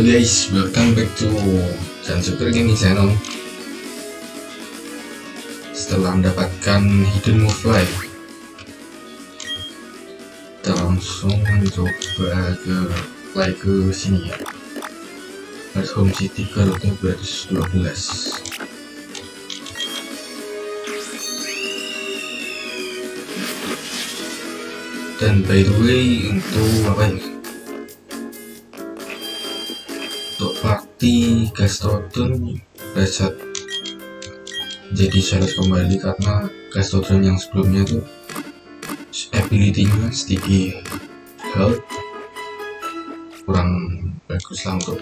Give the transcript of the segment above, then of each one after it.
Halo guys, welcome back to Super Gaming Channel. Setelah mendapatkan hidden move live. Kita langsung mencoba ke play ke sini ya. Harus Home City ke rute 212 dan by the way untuk apa ya party Gastrodon Reset jadi syarat kembali karena Gastrodon yang sebelumnya tuh ability-nya sedikit health kurang bagus lah untuk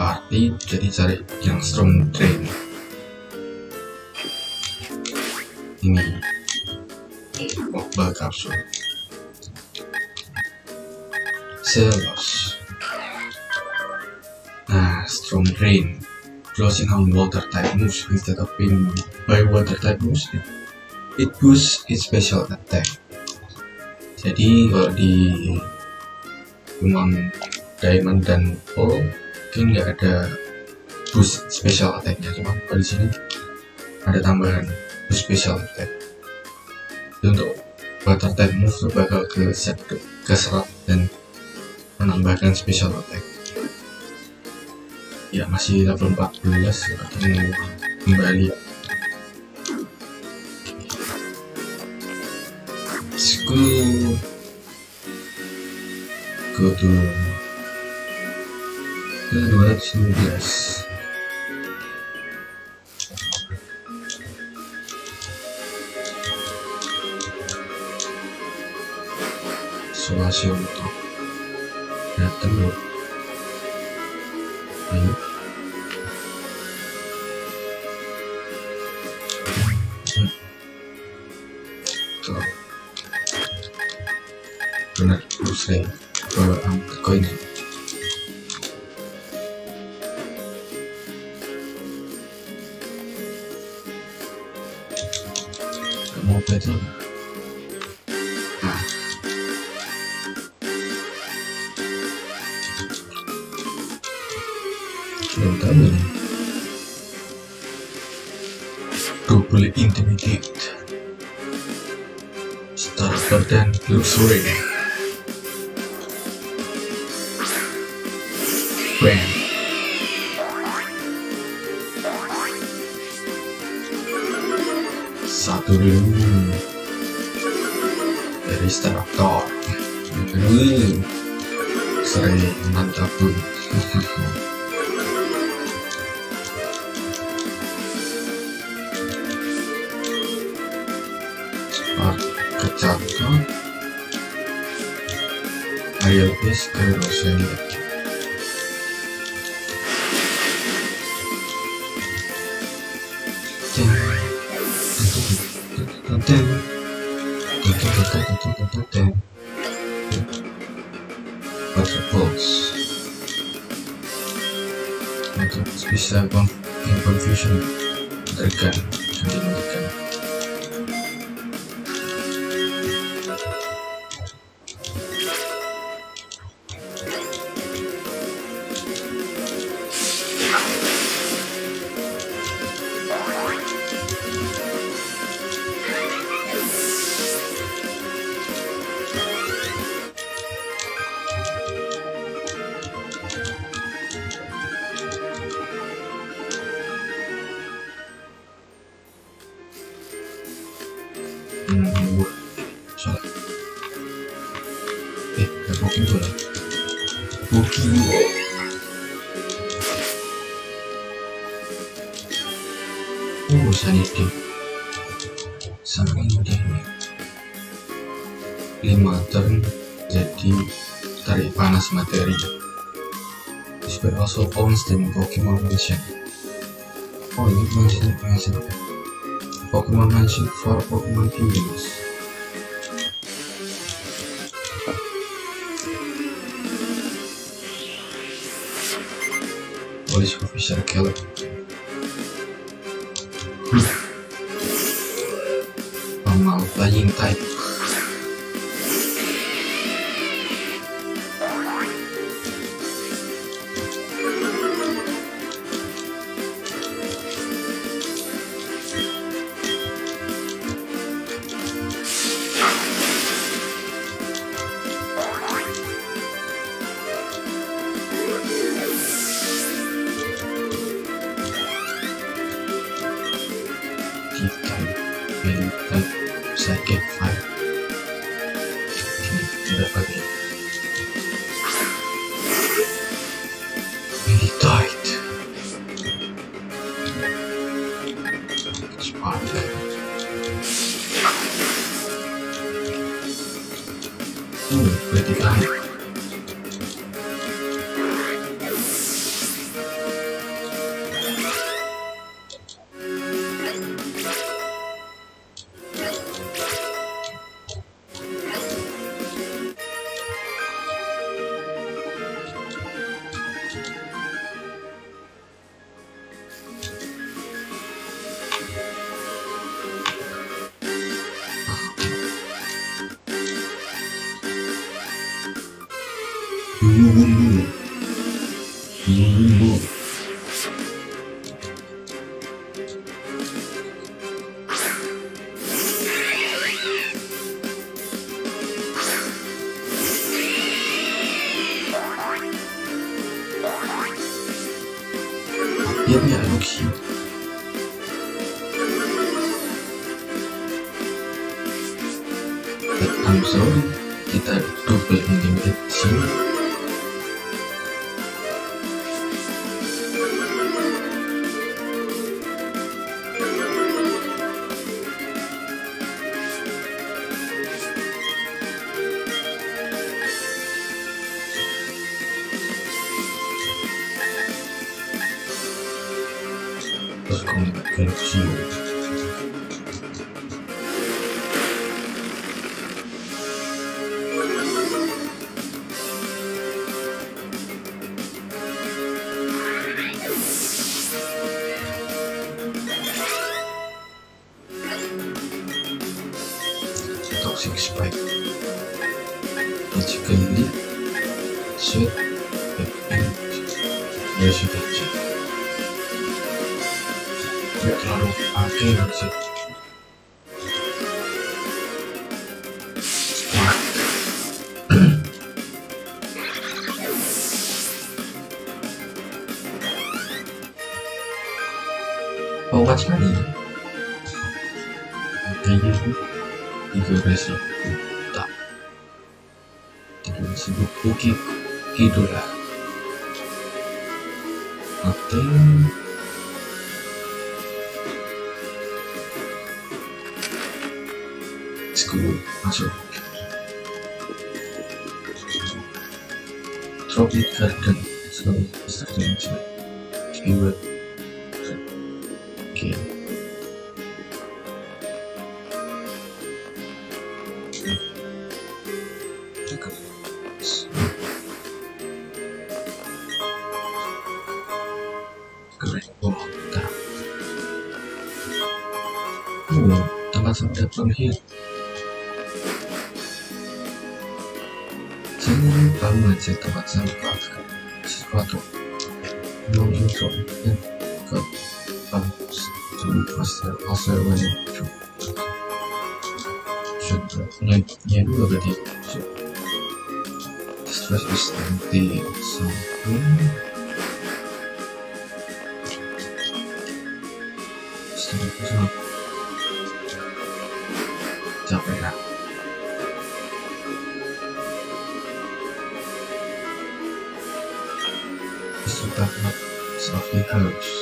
party jadi cari yang strong drain. Ini mobile capsule. Celos Nah, Strong Drain closing on water type moves instead of being by water type moves it boosts its special attack. Jadi kalau di Pokemon Diamond dan Pearl mungkin nggak ada boost special attacknya. Cuma kalau di sini ada tambahan boost special attack. Jadi untuk water type move bakal ke ke serat dan menambahkan special attack ya masih level 14 atau kembali. Let's go. Go to ke 215 Suasio untuk datang saya. Bawa angkat koin mau nah belum tahu double intimidate starter dan luxury Bam. satu dulu dari starter yang kedua sering mantap tuh. Kecakap ayo guys ke That's a pulse. Untuk in confusion, mereka, jadi. Eh, gak. Sama ini jadi tarik panas materi. This will also the Pokemon Mansion. Oh, ini mansion mansion. Pokemon Mansion for Pokemon Kingdoms. Vou fechar aquela. Vamos lá, lutadinho, tá. Ooh, 55. Dia punya opsi. But I'm sorry, kita double intimidate di sini. 大丈夫東京大使行った。だけど、すごい大きい、大きいドラ。あってー。作りましょう。Tropical Turn is going to be starting to be with game. Minimum. Aber es hat jetzt noch hier. チャンネル番組ツイッターが全部変わったスクワット、脳筋と、ね、が、あの、ちょっと、忘れ、忘れがね、今日、ちょっと、ね、ゲームが出て、ちょっと、ストレスしてみて、そう、うん。Thank.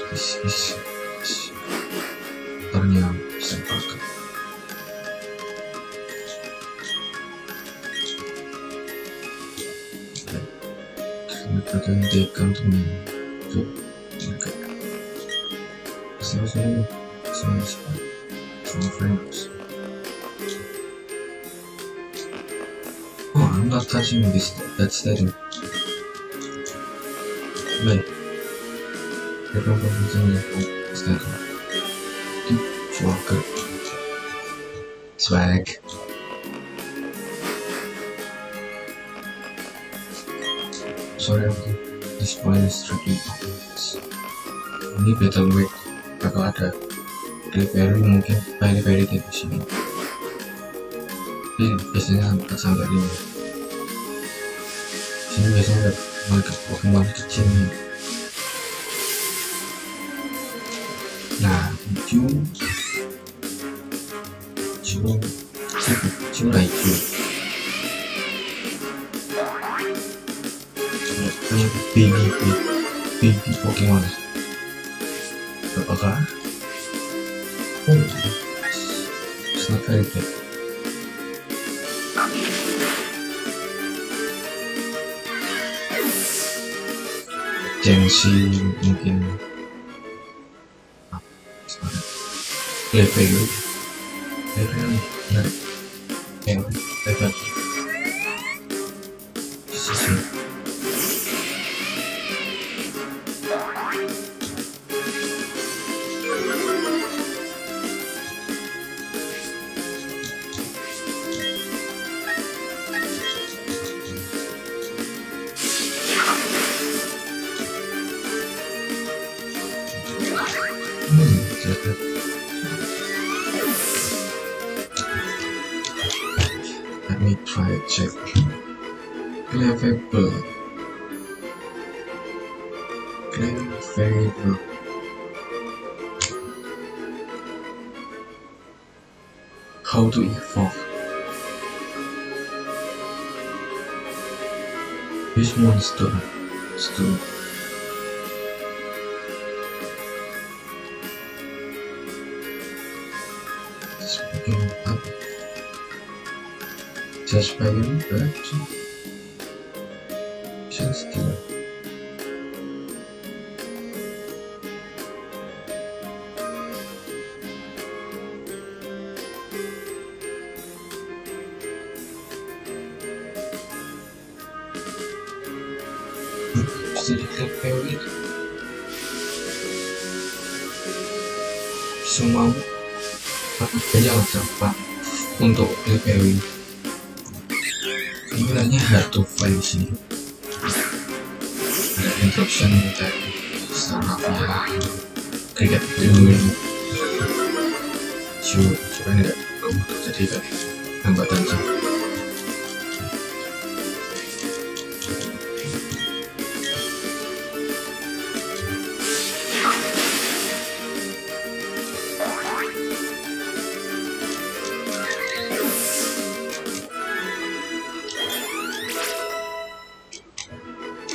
Harus isi ternyata bisa pakai Diperdagangkan teman untuk mereka Seterusnya sama sama friends Oh, I'm not touching this that setting. Sorry, is tricky. Ini battle weight bakal ada delivery mungkin delivery di sini. Tapi biasanya tak sampai ini. Sini biasanya ada mereka Pokemon kecil nih gengsi mungkin. Level level yang level Clavable. How to evolve? Use monster. Stone. Speaking up. Just by your direction. Sedikit pewit. Semua banyak dapat untuk PPW sebenarnya hard to find sih. Ada instruction dari sarafnya cricket dulu cuma cuma enggak jadi kan hambatan sih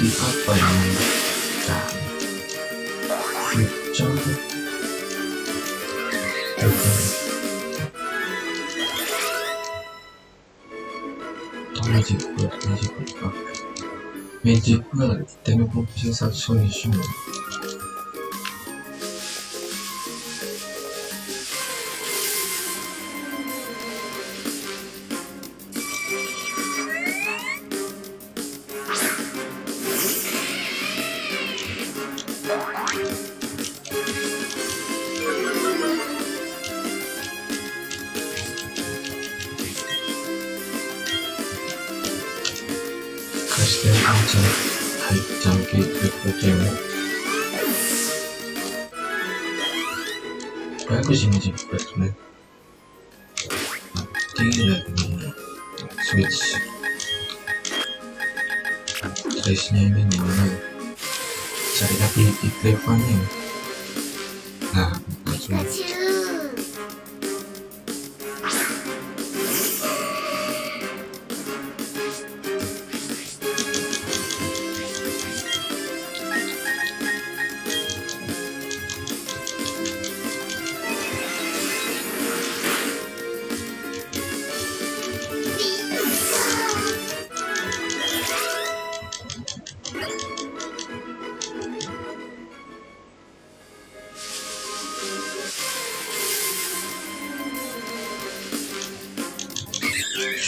ピカッパや。めっちゃうまマジックや、マジックか。マジックや、デメコンプ新作書にしよう。受けも。早くしみじっこれとね。できないスイッチ。期待しない面にはない。それだけいっぱいファンね。なあ、行きます。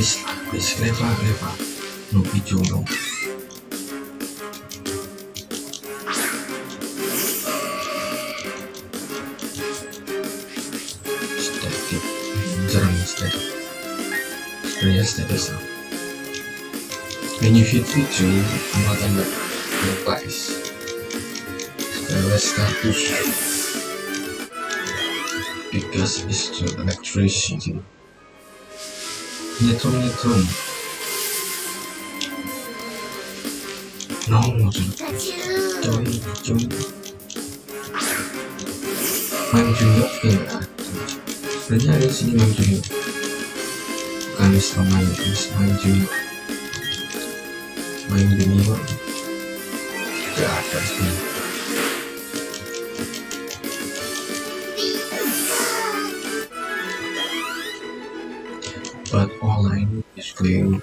Здесь, здесь лево, лево. Ну, иди угол. Ставьте. Заранее ставьте. Приятно писал. Benefitli Dream Mother Device. Stereo status. Because it's to electricity. 熱音熱音。何文字ちょいちょい前の順位は不健だそれじゃあ練習に前の順位を他の人は前の順位前の順位前の順位はじゃあ新しく but all I need is you.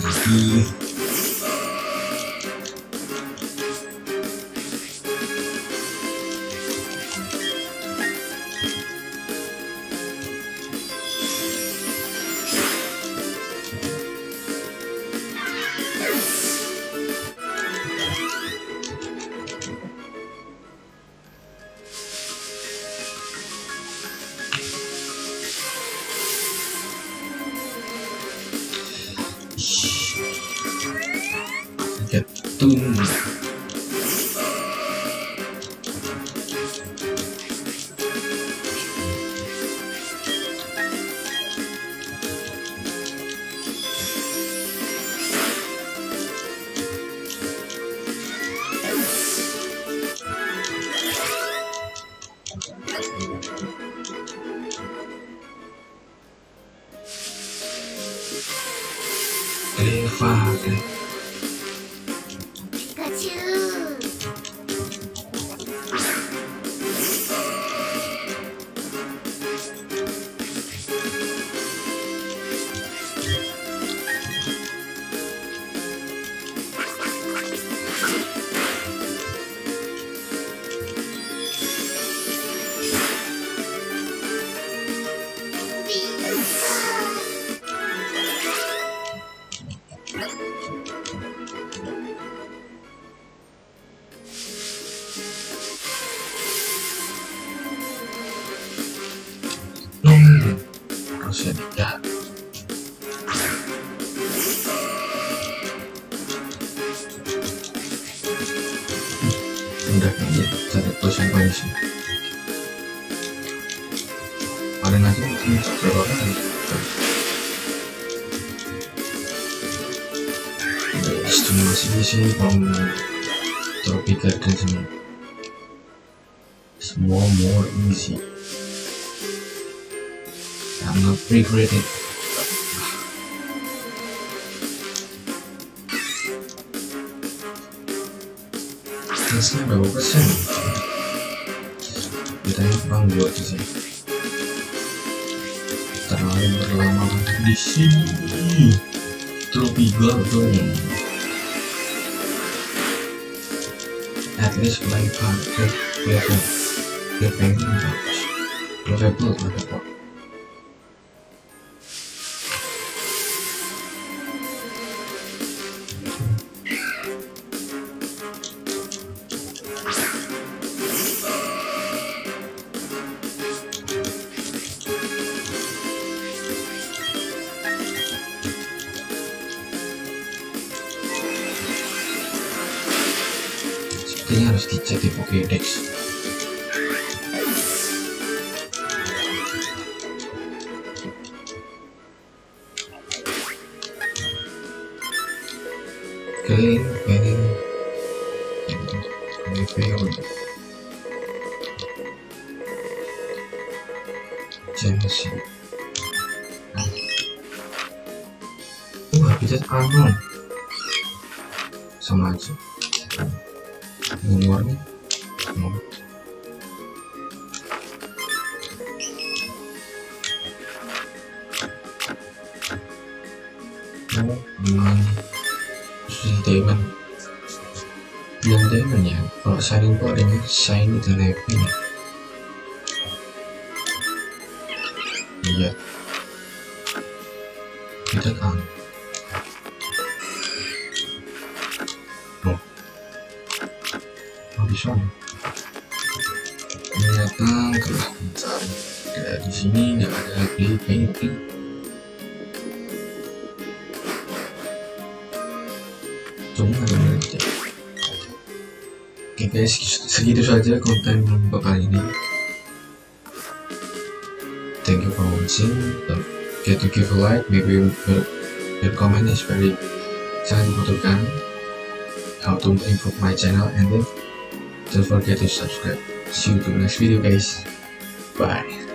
good. udah kayaknya cari terus yang paling sih paling nanti mungkin berapa kali di sini kalau tropical dan semua semua more easy I'm not prefer it. Bisnya berapa persen? Kita ini kurang dua di. Terlalu berlama di sini. tropi dong. At least play hard. Level. Level bagus. Level ada. Oke ini fail Chelsea wah bisa armor sama aja umurnya shiny living iya. Kita kan. Oh. Bisa ternyata kalah bentar ya di sini nggak ada lagi painting. Cuma ada guys segitu saja konten kali ini. Thank you for watching. Don't forget to give a like maybe your, comment is very sangat dibutuhkan how to improve my channel and then don't forget to subscribe. See you to the next video guys. Bye